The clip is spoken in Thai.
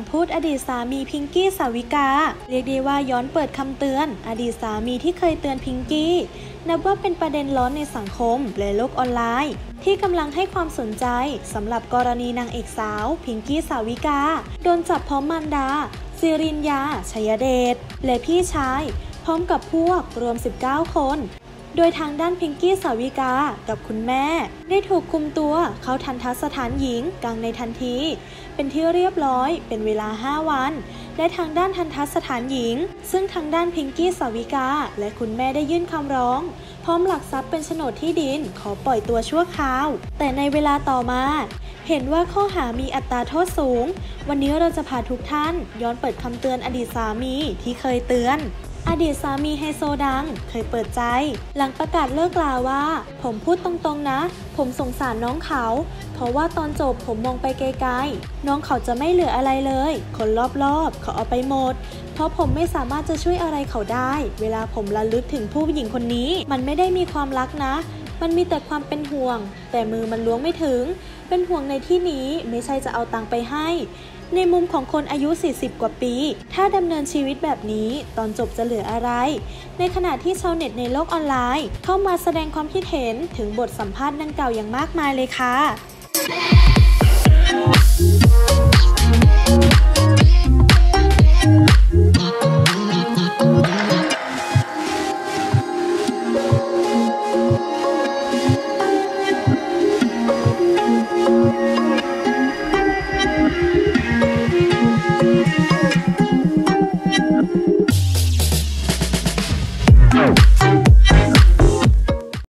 ำพูดอดีตสามีพิงกี้สาวิกา เรียกได้ว่าย้อนเปิดคำเตือน อดีตสามีที่เคยเตือนพิงกี้ นับว่าเป็นประเด็นร้อนในสังคมและโลกออนไลน์ ที่กำลังให้ความสนใจสำหรับกรณีนางเอกสาว พิงกี้สาวิกา โดนจับพร้อมมารดาสิรินยา ชยเดช และพี่ชาย พร้อมกับพวกรวม 19 คน โดยทางด้านพิงกี้สาวิกากับคุณแม่ ได้ถูกคุมตัวเข้าทันทัศสถานหญิงกลางในทันที เป็นที่เรียบร้อยเป็นเวลา 5 วัน และทางด้านทันทัศสถานหญิง ซึ่งทางด้านพิงกี้สาวิกา และคุณแม่ได้ยื่นคำร้อง พร้อมหลักทรัพย์เป็นโฉนดที่ดินขอปล่อยตัวชั่วคราว แต่ในเวลาต่อมาเห็นว่าข้อหามีอัตราโทษสูง วันนี้เราจะพาทุกท่านย้อนเปิดคำเตือนอดีตสามีที่เคยเตือน อดีตสามีไฮโซดังเคยเปิดใจ หลังประกาศเลิกลาว่า ผมพูดตรงๆนะ ผมสงสารน้องเขา เพราะว่าตอนจบผมมองไปไกลๆ น้องเขาจะไม่เหลืออะไรเลย คนรอบๆ เขาเอาไปหมด เพราะผมไม่สามารถจะช่วยอะไรเขาได้ เวลาผมระลึกถึงผู้หญิงคนนี้ มันไม่ได้มีความรักนะ มันมีแต่ความเป็นห่วง แต่มือมันล้วงไม่ถึง เป็นห่วงในที่นี้ไม่ใช่จะเอาตังค์ไปให้ ในมุมของคนอายุ 40 กว่าปี ถ้าดำเนินชีวิตแบบนี้ ตอนจบจะเหลืออะไร ในขณะที่ชาวเน็ตในโลกออนไลน์ เข้ามาแสดงความคิดเห็นถึงบทสัมภาษณ์ดังกล่าวอย่างมากมายเลยค่ะ